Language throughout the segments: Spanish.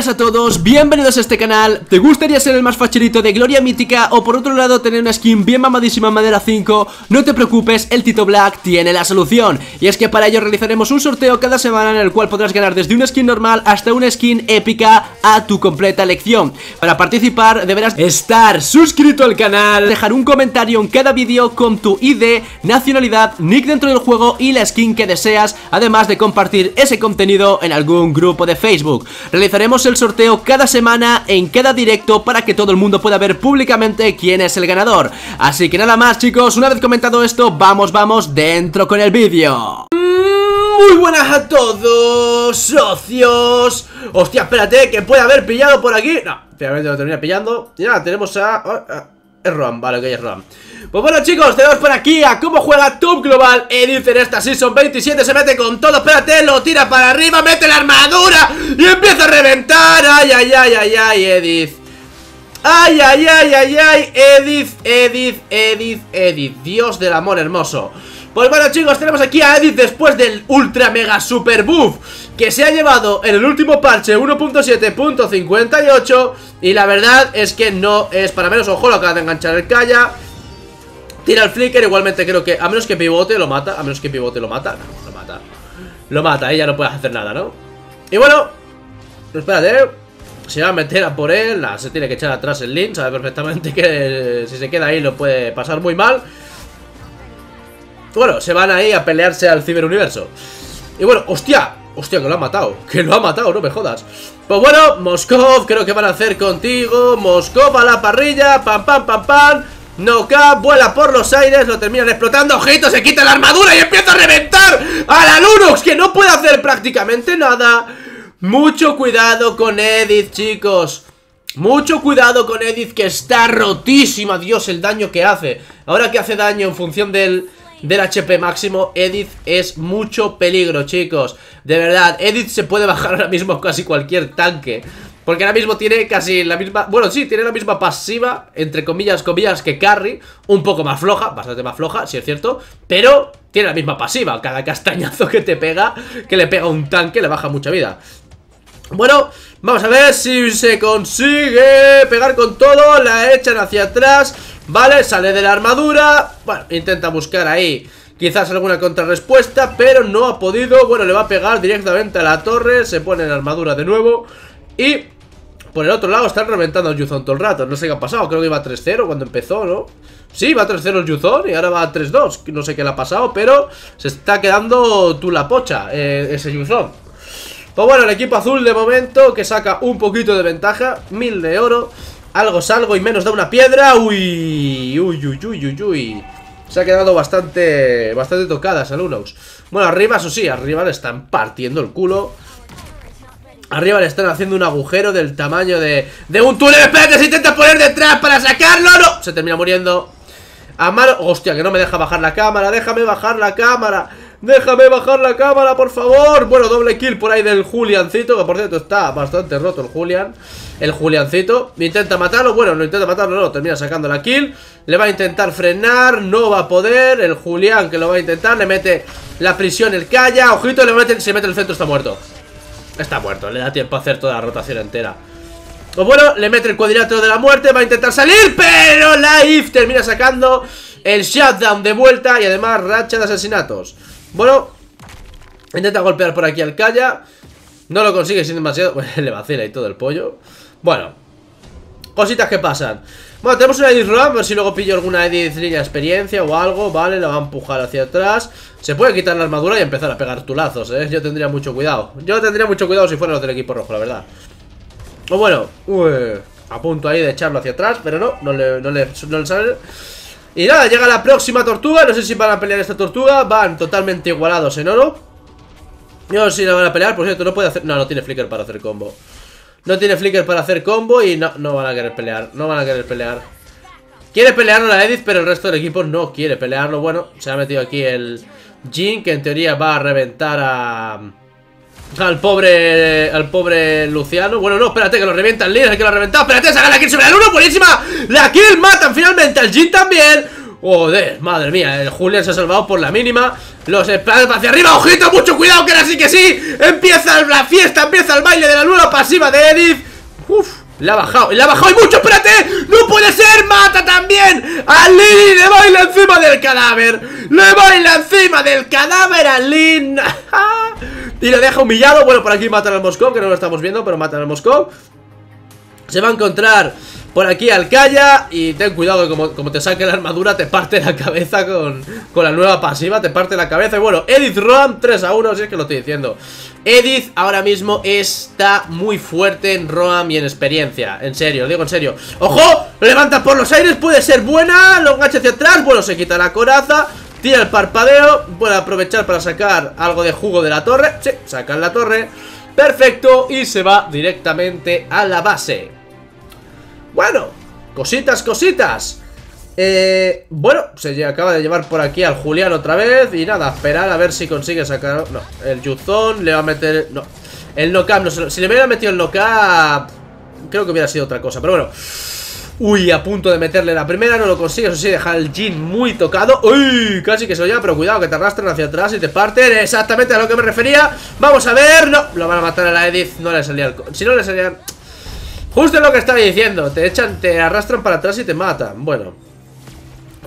buenas a todos, bienvenidos a este canal. ¿Te gustaría ser el más facherito de Gloria Mítica o por otro lado tener una skin bien mamadísima en madera 5? No te preocupes, el Tito Black tiene la solución. Y es que para ello realizaremos un sorteo cada semana en el cual podrás ganar desde una skin normal hasta una skin épica a tu completa elección. Para participar deberás estar suscrito al canal, dejar un comentario en cada vídeo con tu ID, nacionalidad, nick dentro del juego y la skin que deseas Además de compartir ese contenido en algún grupo de Facebook. Realizaremos el sorteo cada semana en cada directo para que todo el mundo pueda ver públicamente quién es el ganador. Así que nada más chicos, una vez comentado esto, vamos, vamos, dentro con el vídeo. Muy buenas a todos, socios. Hostia, espérate, que puede haber pillado por aquí. No, finalmente lo termina pillando. Y nada, tenemos a... Ah, es Ron, vale, que es Ron pues bueno chicos, tenemos por aquí a cómo juega Top Global Edith en esta Season 27 Se mete con todo, espérate, lo tira para arriba Mete la armadura y empieza a reventar. Ay, ay, ay, ay, ay, Edith. Ay, ay, ay, ay, ay Edith, Edith, Edith, Edith. Dios del amor hermoso pues bueno chicos, tenemos aquí a Edith después del ultra mega super buff Que se ha llevado en el último parche 1.7.58 Y la verdad es que no es para menos. Ojo, lo acaba de enganchar el Kaya. Tira el flicker, igualmente creo que A menos que pivote lo mata, a menos que pivote lo mata. No, lo mata. Lo mata, ella no puede hacer nada, ¿no? Y bueno Espérate Se va a meter a por él Se tiene que echar atrás el Link Sabe perfectamente que si se queda ahí lo puede pasar muy mal Bueno, se van ahí a pelearse al ciberuniverso. Y bueno, hostia Hostia, que lo ha matado. Que lo ha matado, no me jodas. Pues bueno, Moskov, creo que van a hacer contigo. Moskov a la parrilla Pam, pam, pam, pam. Knockup, vuela por los aires, lo terminan explotando. Ojito, se quita la armadura y empieza a reventar a la Lunox Que no puede hacer prácticamente nada. Mucho cuidado con Edith, chicos. Mucho cuidado con Edith que está rotísima. Dios, el daño que hace. Ahora que hace daño en función del, del HP máximo. Edith es mucho peligro, chicos. De verdad, Edith se puede bajar ahora mismo casi cualquier tanque. Porque ahora mismo tiene casi la misma... Bueno, sí, tiene la misma pasiva, entre comillas, comillas, que Carry Un poco más floja, bastante más floja, si es cierto. Pero tiene la misma pasiva. Cada castañazo que te pega, que le pega un tanque, le baja mucha vida bueno, vamos a ver si se consigue pegar con todo La echan hacia atrás Vale, sale de la armadura Bueno, intenta buscar ahí Quizás alguna contrarrespuesta, pero no ha podido. Bueno, le va a pegar directamente a la torre Se pone en armadura de nuevo Y por el otro lado están reventando el Yuzon todo el rato. No sé qué ha pasado, creo que iba 3-0 cuando empezó, ¿no? Sí, va 3-0 el Yuzon y ahora va 3-2 No sé qué le ha pasado, pero se está quedando tú la pocha eh, ese Yuzon Pues bueno, el equipo azul de momento que saca un poquito de ventaja Mil de oro Algo salgo y menos da una piedra Uy, uy, uy, uy, uy, uy. Se ha quedado bastante, bastante tocadas el Unox Bueno, arriba, eso sí, arriba le están partiendo el culo. Arriba le están haciendo un agujero del tamaño de, de un túnel Espérate, se intenta poner detrás para sacarlo No, se termina muriendo. Amaro, hostia, que no me deja bajar la cámara Déjame bajar la cámara Déjame bajar la cámara, por favor. Bueno, doble kill por ahí del Juliancito Que por cierto está bastante roto el Julian. El Juliancito Intenta matarlo, bueno, no intenta matarlo, no Termina sacando la kill. Le va a intentar frenar, no va a poder. El Julián que lo va a intentar Le mete la prisión, el calla. Ojito, le mete, se mete el centro, está muerto. Está muerto, le da tiempo a hacer toda la rotación entera. Pues bueno, le mete el cuadrilátero de la muerte Va a intentar salir, pero la IF termina sacando el shutdown de vuelta Y además racha de asesinatos Bueno, intenta golpear por aquí al Kaya. No lo consigue sin demasiado. Le vacila y todo el pollo. Bueno, cositas que pasan. Bueno, tenemos una Edith Run, a ver si luego pillo alguna Edith línea experiencia o algo, vale, la va a empujar hacia atrás. Se puede quitar la armadura y empezar a pegar tulazos, eh, yo tendría mucho cuidado. Yo tendría mucho cuidado si fuera los del equipo rojo, la verdad. O bueno, a punto ahí de echarlo hacia atrás, pero no, no le, no le, no le sale Y nada, llega la próxima tortuga, no sé si van a pelear esta tortuga, van totalmente igualados en oro no sé si la van a pelear, por cierto, no puede hacer, no, no tiene flicker para hacer combo no tiene flicker para hacer combo y no, no van a querer pelear. No van a querer pelear. Quiere pelearlo la Edith, pero el resto del equipo no quiere pelearlo. Bueno, se ha metido aquí el Jin, que en teoría va a reventar a... Al pobre al pobre Luciano Bueno, no, espérate, que lo revienta el líder, que lo reventado Espérate, saca la kill sobre el 1, buenísima La kill matan finalmente al Jin también Joder, madre mía, el Julian se ha salvado por la mínima Los espadas hacia arriba, ojito, mucho cuidado que ahora sí que sí Empieza la fiesta, empieza el baile de la nueva pasiva de Edith Uf, le ha bajado, le ha bajado y mucho, espérate ¡No puede ser! ¡Mata también! ¡A Lin! ¡Le baila encima del cadáver! ¡Le baila encima del cadáver a Lin! y lo deja humillado. Bueno, por aquí matan al Moscov, que no lo estamos viendo Pero matan al Moscov Se va a encontrar por aquí al Kaya Y ten cuidado que como, te saque la armadura Te parte la cabeza con, con la nueva pasiva Te parte la cabeza. Y bueno, Edith Roam 3 a 1, si es que lo estoy diciendo. Edith ahora mismo está muy fuerte en Roam y en experiencia. En serio, lo digo en serio. ¡Ojo! Levanta por los aires, puede ser buena Lo engancha hacia atrás, bueno, se quita la coraza Tira el parpadeo Puede aprovechar para sacar algo de jugo de la torre. Sí, saca la torre. Perfecto, y se va directamente a la base. Bueno, cositas, cositas. Eh, bueno, se acaba de llevar por aquí al Julián otra vez. Y nada, esperar a ver si consigue sacar No, el Yuzón le va a meter No, el Nocap, no, si le hubiera metido el Nocap Creo que hubiera sido otra cosa, pero bueno Uy, a punto de meterle la primera, no lo consigue, eso sí, deja el Jin muy tocado. Uy, casi que se lo pero cuidado que te arrastran hacia atrás y te parten. Exactamente a lo que me refería. Vamos a ver, no, lo van a matar a la Edith No le salía el... Si no le salía... Justo lo que estaba diciendo Te echan, te arrastran para atrás y te matan. Bueno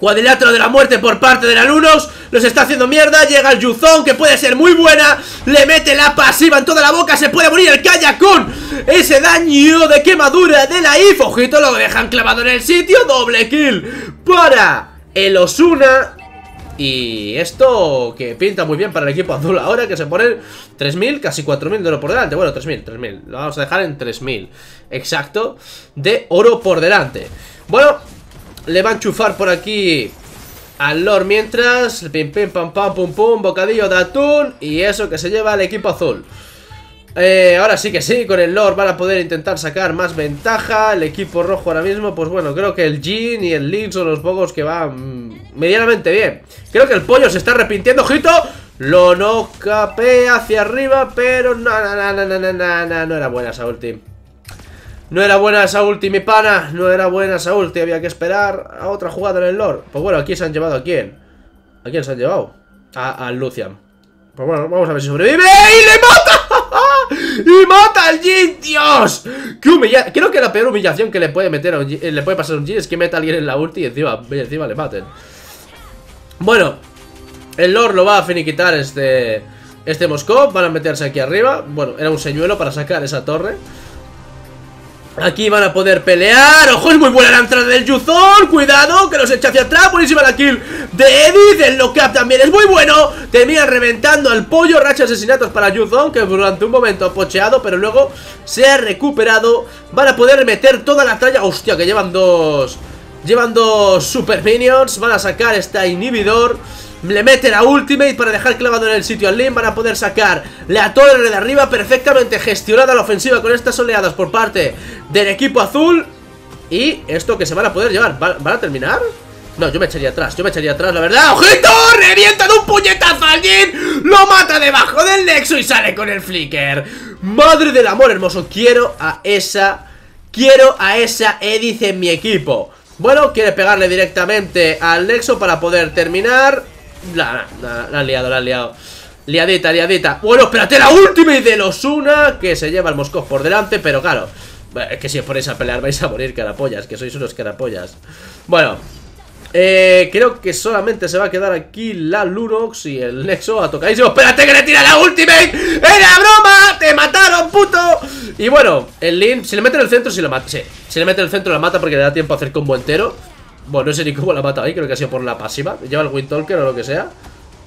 Cuadrilátero de la muerte por parte de la Lunos Los está haciendo mierda Llega el Yuzón que puede ser muy buena Le mete la pasiva en toda la boca Se puede morir el Kaya con ese daño de quemadura de la IF Ojito, lo dejan clavado en el sitio Doble kill para el Osuna. Y esto que pinta muy bien para el equipo azul ahora que se ponen 3.000, casi 4.000 de oro por delante. Bueno, 3.000, 3.000, lo vamos a dejar en 3.000 Exacto, de oro por delante. Bueno, le van a enchufar por aquí al Lord mientras Pim, pim, pam, pam, pum, pum, bocadillo de atún Y eso que se lleva el equipo azul. Eh, ahora sí que sí, con el Lord van a poder intentar sacar más ventaja. El equipo rojo ahora mismo, pues bueno, creo que el Jin y el Link son los pocos que van medianamente bien. Creo que el pollo se está arrepintiendo, ojito. Lo no capea hacia arriba, pero no, no, no, no, no, no, no era buena esa ulti No era buena esa ulti, mi pana. No era buena esa ulti, había que esperar a otra jugada en el Lord. Pues bueno, aquí se han llevado a quién ¿A quién se han llevado? A, Lucian. Pues bueno, vamos a ver si sobrevive. ¡Y le mata! ¡Y mata al Jin! ¡Dios! ¡Qué humilla Creo que la peor humillación que le puede meter a un eh, Le puede pasar a un Jin es que meta a alguien en la ulti y encima, encima le maten. Bueno El Lord lo va a finiquitar este Este Moscov Van a meterse aquí arriba. Bueno, era un señuelo para sacar esa torre Aquí van a poder pelear ¡Ojo! Es muy buena la entrada del Yuzon ¡Cuidado! Que los echa hacia atrás Buenísima la kill de Edith El knockup también es muy bueno Termina reventando al pollo Racha asesinatos para Yuzon Que durante un momento ha pocheado Pero luego se ha recuperado Van a poder meter toda la tralla ¡Hostia! Que llevan dos... Llevan dos super minions Van a sacar este inhibidor le meten a Ultimate para dejar clavado en el sitio al Link Van a poder sacar la torre de arriba Perfectamente gestionada la ofensiva con estas oleadas por parte del equipo azul Y esto que se van a poder llevar ¿Van, a terminar? No, yo me echaría atrás, yo me echaría atrás, la verdad ¡Ojito! ¡Revienta de un puñetazo a alguien! ¡Lo mata debajo del nexo y sale con el flicker! ¡Madre del amor hermoso! Quiero a esa... Quiero a esa Edith en mi equipo Bueno, quiere pegarle directamente al nexo para poder terminar la, la, han liado, la han liado Liadita, liadita Bueno, espérate, la última de los una Que se lleva el Moscov por delante, pero claro Es que si os ponéis a pelear vais a morir carapollas Que sois unos carapollas Bueno eh, creo que solamente se va a quedar aquí la Lunox y el Nexo a tocadísimo. ¡Espérate que le tira la ultimate! ¡Era broma! ¡Te mataron, puto! Y bueno, el Lin, si le mete en el centro, si lo mata. Sí, si le mete en el centro, la mata porque le da tiempo a hacer combo entero. Bueno, no sé ni cómo la ha matado ahí, creo que ha sido por la pasiva. Lleva el Windtalker o lo que sea.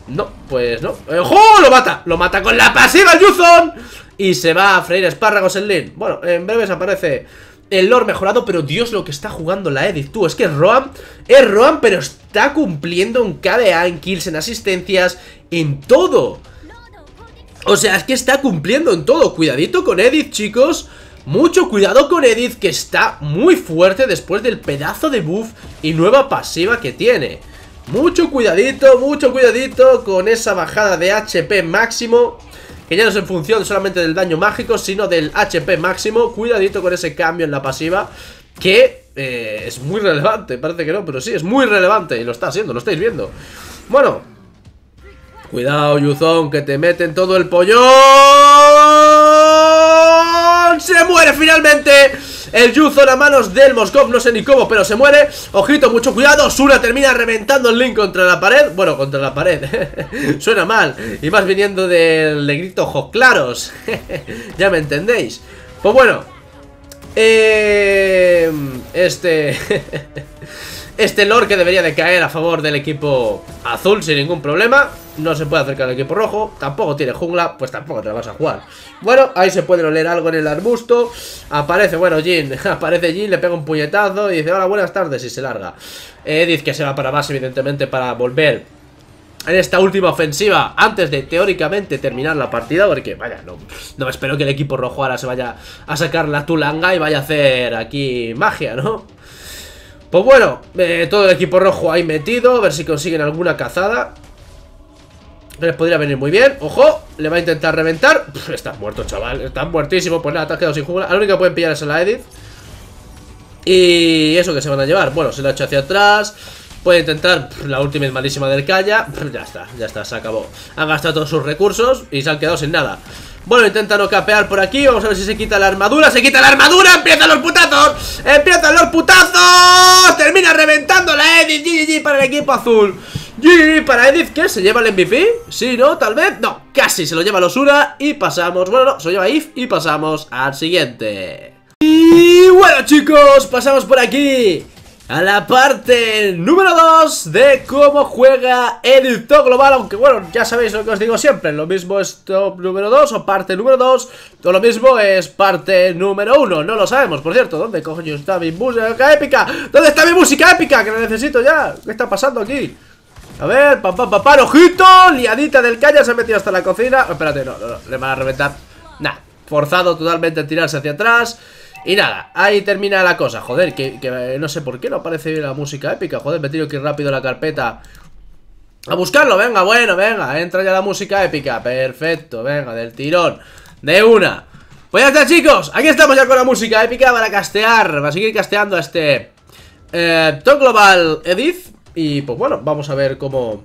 No, pues no. ¡Ojo! ¡Lo mata! ¡Lo mata con la pasiva el Yuzon! Y se va a freír espárragos en Lin. Bueno, en breve aparece el Lord mejorado Pero Dios lo que está jugando la Edith. Tú, es que es Roam Es Roam, pero está cumpliendo en KDA, en kills, en asistencias En todo. O sea, es que está cumpliendo en todo. Cuidadito con Edith, chicos mucho cuidado con Edith que está muy fuerte después del pedazo de buff y nueva pasiva que tiene. Mucho cuidadito, mucho cuidadito con esa bajada de HP máximo. Que ya no es en función solamente del daño mágico, sino del HP máximo. Cuidadito con ese cambio en la pasiva. Que eh, es muy relevante. Parece que no, pero sí, es muy relevante. Y lo está haciendo, lo estáis viendo. Bueno. Cuidado, Yuzón, que te meten todo el ¡Se muere finalmente! El Yuzon a manos del Moskov, no sé ni cómo, pero se muere. Ojito, mucho cuidado, Sura termina reventando el Link contra la pared. Bueno, contra la pared. Suena mal, y más viniendo del negrito ojos claros. Ya me entendéis. Pues bueno eh, Este Este lore que debería de caer a favor del equipo azul sin ningún problema No se puede acercar al equipo rojo Tampoco tiene jungla, pues tampoco te la vas a jugar. Bueno, ahí se puede oler algo en el arbusto Aparece, bueno, Jin Aparece Jin, le pega un puñetazo y dice Hola, buenas tardes y se larga. Edith que se va para base evidentemente para volver en esta última ofensiva antes de teóricamente terminar la partida porque vaya, no, no espero que el equipo rojo ahora se vaya a sacar la tulanga y vaya a hacer aquí magia, ¿no? Pues bueno, eh, todo el equipo rojo ahí metido A ver si consiguen alguna cazada Les podría venir muy bien Ojo, le va a intentar reventar. Estás muerto, chaval, estás muertísimo Pues nada, te has quedado sin jungla La única que pueden pillar es a la Edith. Y eso que se van a llevar. Bueno, se lo ha hecho hacia atrás. Puede intentar la última malísima del Kaya. Ya está, ya está, se acabó. Han gastado todos sus recursos y se han quedado sin nada. Bueno, intenta no capear por aquí. Vamos a ver si se quita la armadura. ¡Se quita la armadura! ¡Empiezan los putazos! ¡Empiezan los putazos! Termina reventando la Edith GG para el equipo azul GG para Edith ¿Qué? ¿Se lleva el MVP? Sí, ¿no? Tal vez No, casi se lo lleva Losura Y pasamos Bueno, no, se lo lleva If Y pasamos al siguiente Y bueno chicos Pasamos por aquí a la parte número 2 de cómo juega top global Aunque bueno, ya sabéis lo que os digo siempre Lo mismo es top número 2 o parte número 2 O lo mismo es parte número 1 No lo sabemos, por cierto ¿Dónde coño está mi música épica? ¿Dónde está mi música épica? Que la necesito ya ¿Qué está pasando aquí? A ver, papá, papá, ojito Liadita del caña se ha metido hasta la cocina. Espérate, no, no, no, le van a reventar. Nah, forzado totalmente a tirarse hacia atrás. Y nada, ahí termina la cosa. Joder, que, que no sé por qué no aparece la música épica. Joder, me tiro que rápido la carpeta. A buscarlo, venga, bueno, venga Entra ya la música épica, perfecto Venga, del tirón, de una. Pues ya está chicos, aquí estamos ya con la música épica Para castear, para seguir casteando a este eh, Top Global Edith Y pues bueno, vamos a ver cómo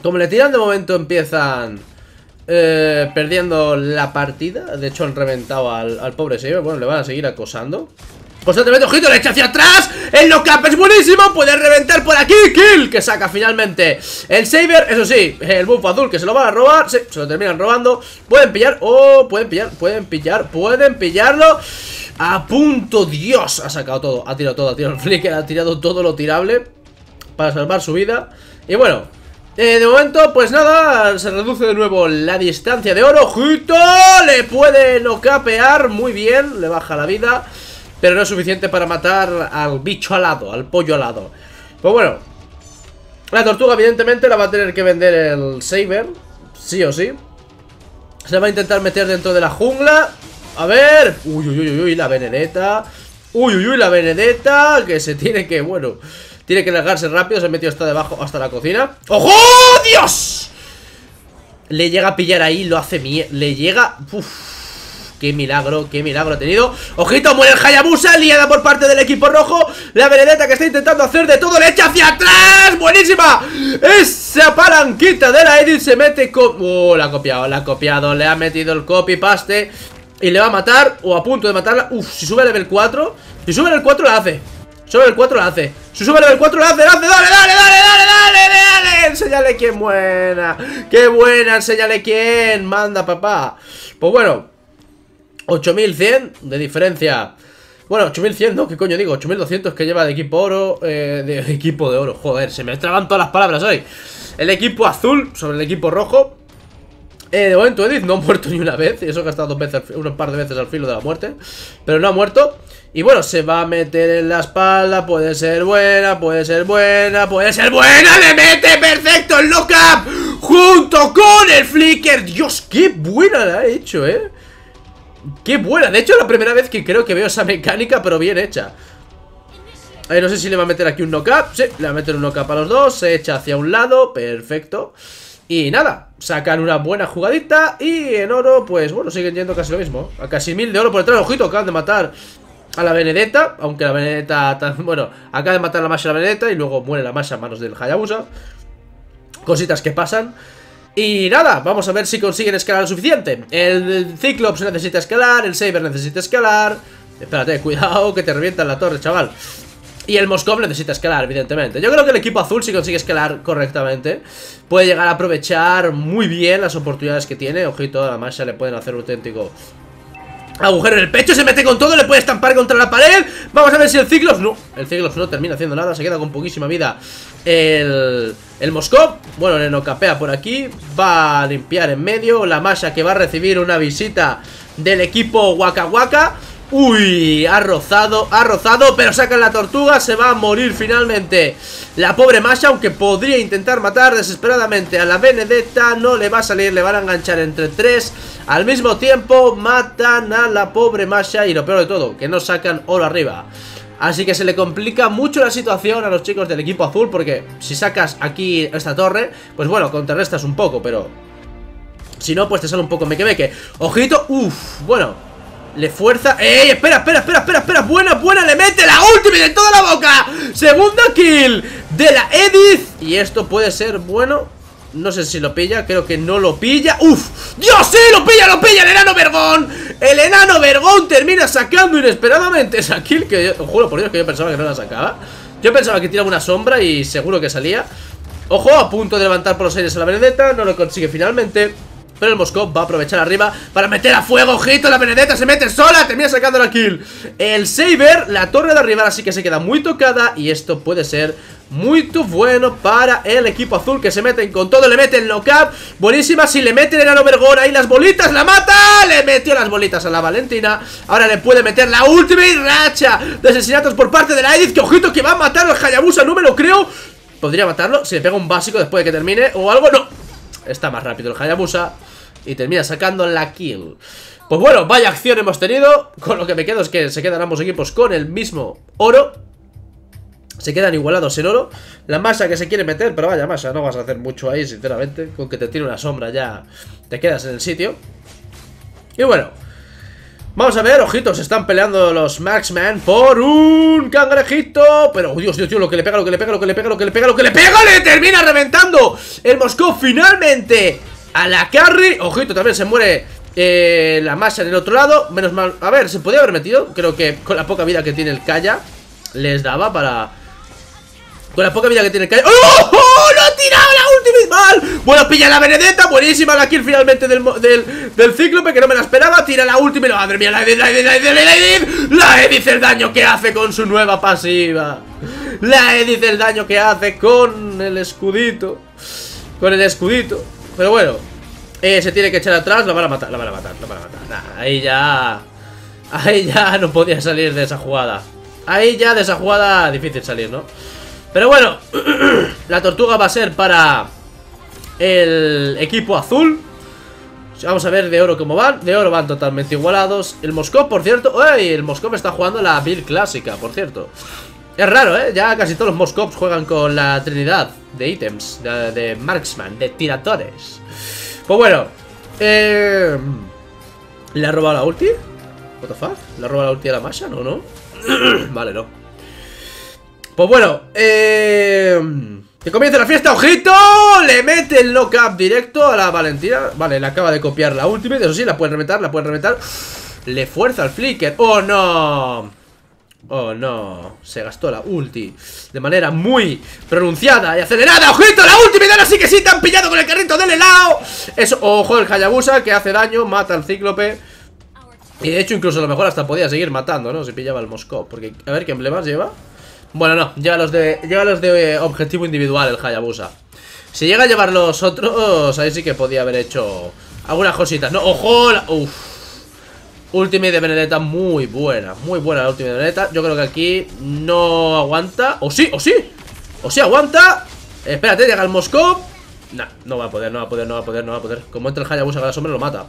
Como le tiran. De momento empiezan eh, perdiendo la partida. De hecho, han reventado al, pobre señor. Bueno, le van a seguir acosando. Constantemente, ojito, le echa hacia atrás. El lock-up es buenísimo, puede reventar por aquí. Kill, que saca finalmente El Saber, eso sí, el buff azul Que se lo van a robar, sí, se lo terminan robando. Pueden pillar, oh, pueden pillar Pueden pillar, pueden pillarlo. A punto, Dios, ha sacado todo Ha tirado todo, ha tirado el flicker, ha tirado todo lo tirable Para salvar su vida. Y bueno, eh, de momento, pues nada, se reduce de nuevo la distancia de oro. ¡Ojito! Le puede no capear muy bien, le baja la vida. Pero no es suficiente para matar al bicho alado, al pollo alado. Pues bueno La tortuga evidentemente la va a tener que vender el Saber Sí o sí. Se va a intentar meter dentro de la jungla. A ver. Uy, uy, uy, uy, la Benedetta Uy, uy, uy, la Benedetta Que se tiene que, bueno tiene que largarse rápido, se ha metido hasta debajo, hasta la cocina ¡Ojo! ¡Dios! Le llega a pillar ahí, lo hace mie... Le llega... Uf, ¡Qué milagro, qué milagro ha tenido! ¡Ojito! Muere el Hayabusa, liada por parte del equipo rojo La Benedetta que está intentando hacer de todo Le echa hacia atrás, ¡buenísima! Esa palanquita de la Edith se mete con... ¡Oh, la ha copiado, la ha copiado Le ha metido el copy-paste Y le va a matar, o a punto de matarla Uf, si sube a level 4 Si sube level 4 la hace Sube el 4 la hace. Si sube el 4 la hace, la hace, dale, dale, dale, dale, dale, dale Enséñale quién buena. Qué buena, enséñale quién. Manda papá. Pues bueno 8100 de diferencia. Bueno, 8100, ¿no? ¿Qué coño digo? 8200 que lleva de equipo oro eh, De equipo de oro, joder, se me traban todas las palabras hoy. El equipo azul sobre el equipo rojo eh, de momento Edith no ha muerto ni una vez eso que ha estado dos veces, un par de veces al filo de la muerte Pero no ha muerto. Y bueno, se va a meter en la espalda Puede ser buena, puede ser buena Puede ser buena, le mete perfecto el lock-up Junto con el flicker. Dios, qué buena la ha hecho, eh. Qué buena, de hecho es la primera vez que creo que veo esa mecánica Pero bien hecha. No sé si le va a meter aquí un knock-up Sí, le va a meter un knock-up a los dos Se echa hacia un lado, perfecto Y nada, sacan una buena jugadita Y en oro, pues bueno, siguen yendo casi lo mismo A casi mil de oro por detrás, ojito, acaban de matar a la Benedetta, aunque la Benedetta, bueno, acaba de matar la Masha a la Benedetta y luego muere la Masha a manos del Hayabusa. Cositas que pasan. Y nada, vamos a ver si consiguen escalar lo suficiente. El Cyclops necesita escalar, el Saber necesita escalar. Espérate, cuidado que te revientan la torre, chaval. Y el Moscov necesita escalar, evidentemente. Yo creo que el equipo azul, si consigue escalar correctamente Puede llegar a aprovechar muy bien las oportunidades que tiene. Ojito, a la Masha le pueden hacer un auténtico Agujero en el pecho, se mete con todo, le puede estampar contra la pared. Vamos a ver si el Ciclos, no El Ciclos no termina haciendo nada, se queda con poquísima vida El, el Moscov. Bueno, le nocapea por aquí Va a limpiar en medio La Masha que va a recibir una visita del equipo Waka Waka Uy, ha rozado, ha rozado Pero sacan la tortuga, se va a morir finalmente. La pobre Masha, aunque podría intentar matar desesperadamente a la Benedetta No le va a salir, le van a enganchar entre tres. Al mismo tiempo, matan a la pobre Masha Y lo peor de todo, que no sacan oro arriba. Así que se le complica mucho la situación a los chicos del equipo azul Porque si sacas aquí esta torre Pues bueno, contrarrestas un poco, pero... Si no, pues te sale un poco meque Ojito, uff, bueno le fuerza... ¡Ey! Espera, espera, espera, espera, espera Buena, buena, le mete la última de toda la boca Segunda kill de la Edith Y esto puede ser bueno No sé si lo pilla, creo que no lo pilla ¡Uf! ¡Dios, sí! ¡Lo pilla, lo pilla! ¡El enano vergón! El enano vergón termina sacando inesperadamente esa kill Que yo, juro por Dios que yo pensaba que no la sacaba Yo pensaba que tiraba una sombra y seguro que salía Ojo, a punto de levantar por los aires a la Benedetta No lo consigue finalmente pero el Moscov va a aprovechar arriba para meter a fuego, ojito, la Benedetta se mete sola, termina sacando la kill. El Saber, la torre de arriba así que se queda muy tocada y esto puede ser muy bueno para el equipo azul que se meten con todo, le meten lock-up Buenísima, si le meten el Vergón ahí las bolitas, la mata Le metió las bolitas a la Valentina Ahora le puede meter la última y racha de asesinatos por parte de la Edith Que ojito que va a matar al Hayabusa, no me lo creo Podría matarlo, si le pega un básico después de que termine o algo, no Está más rápido el Hayabusa y termina sacando la kill. Pues bueno, vaya acción hemos tenido. Con lo que me quedo es que se quedan ambos equipos con el mismo oro. Se quedan igualados en oro. La masa que se quiere meter, pero vaya masa No vas a hacer mucho ahí, sinceramente. Con que te tire una sombra ya te quedas en el sitio. Y bueno Vamos a ver, ojitos, están peleando los Maxman por un cangrejito. Pero, oh, Dios, Dios, Dios, lo que le pega, lo que le pega, lo que le pega, lo que le pega, lo que le pega Le termina reventando el Moscú finalmente a la carry Ojito, también se muere eh, la masa en el otro lado Menos mal, a ver, se podía haber metido Creo que con la poca vida que tiene el Kaya Les daba para... Con la poca vida que tiene el Kaya ¡Oh! ¡Oh! ¡Lo ha tirado la última mal! Bueno, pilla la Benedetta Buenísima la kill finalmente del, del, del Cíclope Que no me la esperaba Tira la última y madre mía La Edith, la Edith, la Edith, la Edith La Edith el daño que hace con su nueva pasiva La Edith el daño que hace con el escudito Con el escudito pero bueno, eh, se tiene que echar atrás, lo van a matar, lo van a matar, lo van a matar. ahí ya... Ahí ya no podía salir de esa jugada. Ahí ya de esa jugada difícil salir, ¿no? Pero bueno, la tortuga va a ser para el equipo azul. Vamos a ver de oro cómo van. De oro van totalmente igualados. El Moscov, por cierto. ¡Uy! El Moscov está jugando la build clásica, por cierto. Es raro, ¿eh? Ya casi todos los Moscovs juegan con la trinidad de ítems, de, marksman, de tiradores. Pues bueno, eh, ¿le ha robado la ulti? What the fuck? ¿Le ha robado la ulti a la Masha? No, no. vale, no. Pues bueno, eh... Que la fiesta, ojito Le mete el knock-up directo a la Valentina Vale, le acaba de copiar la última Eso sí, la puede reventar, la puede reventar Le fuerza al flicker ¡Oh, no! Oh, no. Se gastó la ulti de manera muy pronunciada y acelerada. ¡Ojito! ¡La ulti! ¡Ahora sí que sí! ¡Te han pillado con el carrito del helado! Eso, ojo, el Hayabusa que hace daño, mata al Cíclope. Y de hecho, incluso a lo mejor hasta podía seguir matando, ¿no? Si pillaba el Moscov. Porque, a ver, ¿qué emblemas lleva? Bueno, no, lleva los de, lleva los de objetivo individual el Hayabusa. Si llega a llevar los otros, ahí sí que podía haber hecho algunas cositas. No, ojo, la, uf. Ultimate de Benedetta muy buena Muy buena la Ultimate de Benedetta. Yo creo que aquí no aguanta ¿O sí? ¿O sí? ¿O sí aguanta? espérate, llega el Moscov Nah, no va a poder, no va a poder, no va a poder, no va a poder. Como entra el Hayabusa con la sombra lo mata.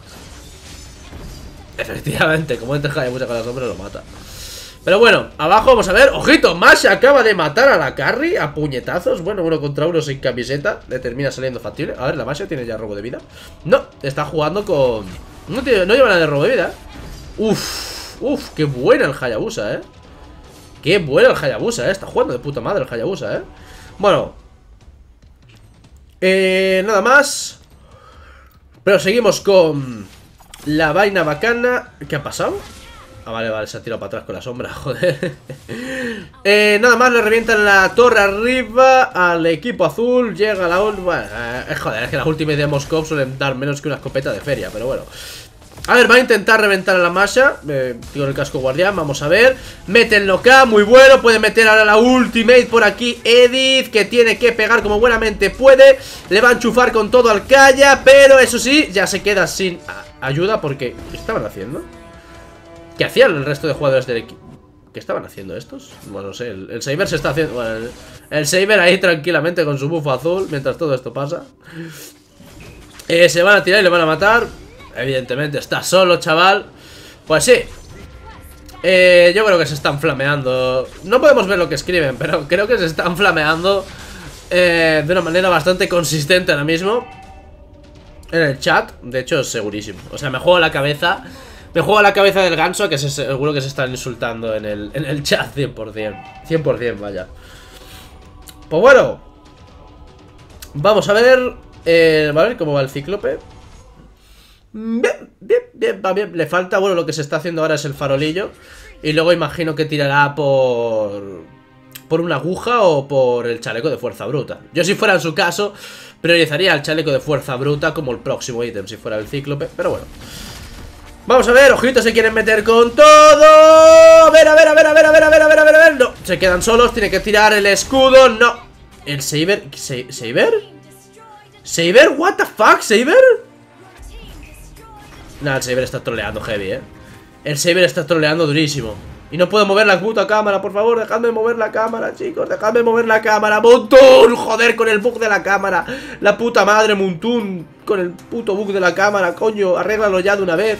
Efectivamente, como entra el Hayabusa con la sombra lo mata. Pero bueno, abajo vamos a ver. Ojito, Masha acaba de matar a la Carry A puñetazos, bueno, uno contra uno sin camiseta. Le termina saliendo factible. A ver, la Masha tiene ya robo de vida No, está jugando con... No, no lleva nada de robo de vida Uf, Uf, qué buena el Hayabusa, eh. Qué bueno el Hayabusa, eh. Está jugando de puta madre el Hayabusa, eh. Bueno. Eh, nada más. Pero seguimos con La vaina bacana. ¿Qué ha pasado? Ah, vale, vale, se ha tirado para atrás con la sombra, joder. Eh, Nada más le revientan la torre arriba Al equipo azul Llega la... Bueno, eh, joder, es que las últimas de Moscov suelen dar menos que una escopeta de feria Pero bueno a ver, va a intentar reventar a la masa eh, Con el casco guardián, vamos a ver Mete el knockout, muy bueno Puede meter ahora la ultimate por aquí Edith, que tiene que pegar como buenamente puede Le va a enchufar con todo al Kaya Pero eso sí, ya se queda sin ayuda Porque, ¿qué estaban haciendo? ¿Qué hacían el resto de jugadores del equipo? ¿Qué estaban haciendo estos? Bueno, no sé, el, Saber se está haciendo... Bueno, el, Saber ahí tranquilamente con su buff azul Mientras todo esto pasa eh, Se van a tirar y le van a matar Evidentemente está solo, chaval. Pues sí. Eh, Yo creo que se están flameando. No podemos ver lo que escriben Pero creo que se están flameando eh, De una manera bastante consistente ahora mismo. En el chat De hecho es segurísimo. O sea, me juego la cabeza Me juego la cabeza del ganso Que seguro que se están insultando en el, en el chat 100% 100% vaya. Pues bueno Vamos a ver eh, ver cómo va el cíclope Bien, bien, bien, va bien. Le falta, bueno, lo que se está haciendo ahora es el farolillo. Y luego imagino que tirará por... Por una aguja o por el chaleco de fuerza bruta. Yo si fuera en su caso, priorizaría el chaleco de fuerza bruta como el próximo ítem, si fuera el cíclope. Pero bueno. Vamos a ver, ojitos se quieren meter con todo. A ver, a ver, a ver, a ver, a ver, a ver, a ver, a ver, a ver. No, se quedan solos, tiene que tirar el escudo. No. El Saber. ¿Saber? ¿Saber? ¿What the fuck? ¿Saber? Nah, el Saber está troleando heavy, eh El Saber está troleando durísimo Y no puedo mover la puta cámara, por favor Dejadme mover la cámara, chicos Dejadme mover la cámara Montún, joder, con el bug de la cámara La puta madre, Montún Con el puto bug de la cámara, coño Arréglalo ya de una vez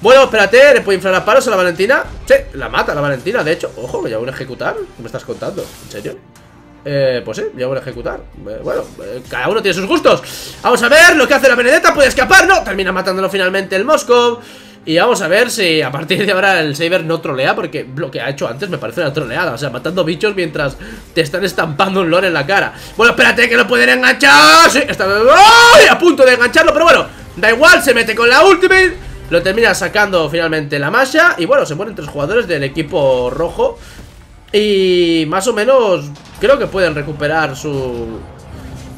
Bueno, espérate, ¿le puedo inflar a palos a la Valentina? Sí, la mata la Valentina, de hecho Ojo, me llevo a ejecutar ¿Qué me estás contando? ¿En serio? Eh, pues sí, ya voy a ejecutar. Eh, Bueno, eh, cada uno tiene sus gustos. Vamos a ver lo que hace la Benedetta Puede escapar, no, termina matándolo finalmente el Moscow Y vamos a ver si a partir de ahora el Saber no trolea Porque lo que ha hecho antes me parece una troleada. O sea, matando bichos mientras te están estampando un lore en la cara. Bueno, espérate que lo pueden enganchar. Sí, está a punto de engancharlo Pero bueno, da igual, se mete con la ultimate. Lo termina sacando finalmente la Masha. Y bueno, se mueren tres jugadores del equipo rojo y más o menos creo que pueden recuperar su...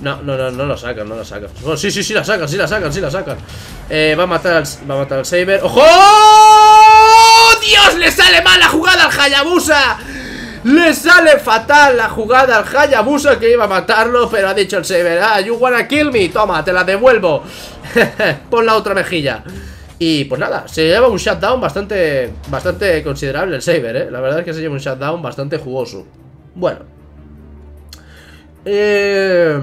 No, no, no, no lo sacan, no lo sacan. sí, sí, sí la sacan, sí la sacan, sí la sacan. Eh, va a matar al, va a matar al Saber. ¡Ojo! ¡Dios! ¡Le sale mal la jugada al Hayabusa! Le sale fatal la jugada al Hayabusa que iba a matarlo, pero ha dicho el Saber, ah, you wanna kill me, toma, te la devuelvo. Pon la otra mejilla. Y pues nada, se lleva un shutdown bastante bastante considerable el Saber, ¿eh? La verdad es que se lleva un shutdown bastante jugoso. Bueno. Eh,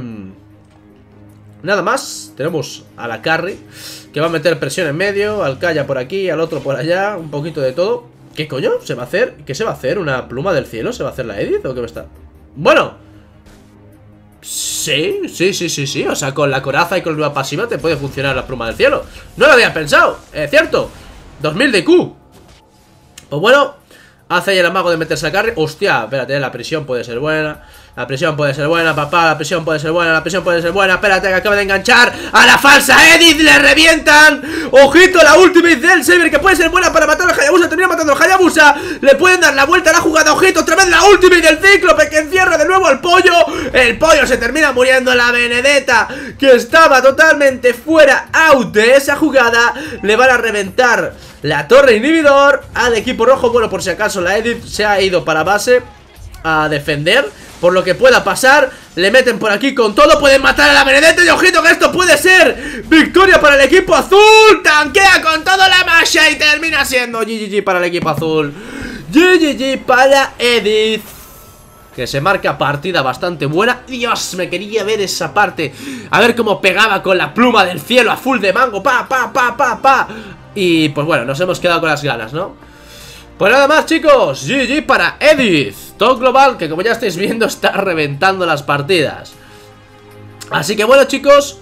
nada más, tenemos a la Carry, que va a meter presión en medio, al Kaya por aquí, al otro por allá, un poquito de todo. ¿Qué coño? ¿Se va a hacer? ¿Qué se va a hacer? ¿Una pluma del cielo? ¿Se va a hacer la Edith o qué va a estar? Bueno, Sí, sí, sí, sí, sí. O sea, con la coraza y con la pasiva te puede funcionar la pluma del cielo. No lo había pensado, es cierto. 2000 de Q. Pues bueno, hace ahí el amago de meterse a carry. Hostia, espérate, la prisión puede ser buena la presión puede ser buena, papá, la presión puede ser buena, la presión puede ser buena. Espérate que acaba de enganchar a la falsa Edith, le revientan. Ojito, la ultimate del Saber que puede ser buena para matar al Hayabusa Termina matando al Hayabusa, le pueden dar la vuelta a la jugada Ojito, otra vez la ultimate del Cíclope que encierra de nuevo al pollo. El pollo se termina muriendo, la Benedetta que estaba totalmente fuera out de esa jugada Le van a reventar la torre inhibidor al equipo rojo. Bueno, por si acaso la Edith se ha ido para base a defender por lo que pueda pasar Le meten por aquí con todo. Pueden matar a la Benedetta y ojito que esto puede ser Victoria para el equipo azul. Tanquea con todo la masha Y termina siendo GGG para el equipo azul. GGG para Edith que se marca partida bastante buena. Dios, me quería ver esa parte. A ver cómo pegaba con la pluma del cielo A full de mango, pa, pa, pa, pa, pa. Y pues bueno, nos hemos quedado con las ganas, ¿no? Pues nada más chicos, GG para Edith. Top Global que como ya estáis viendo está reventando las partidas. Así que bueno chicos,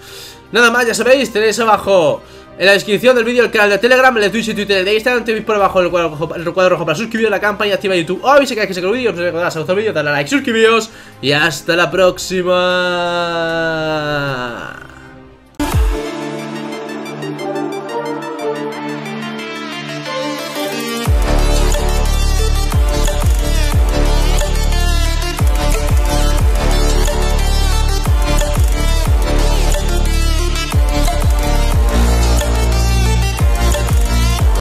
nada más ya sabéis, tenéis abajo En la descripción del vídeo el canal de Telegram, el de Twitch y Twitter, de Instagram. Tenéis por abajo el cuadro, rojo, el cuadro rojo para suscribiros a la campaña y activar YouTube. O avisar que se el vídeo, os recordad, si os el vídeo, darle a like, suscribiros. Y hasta la próxima.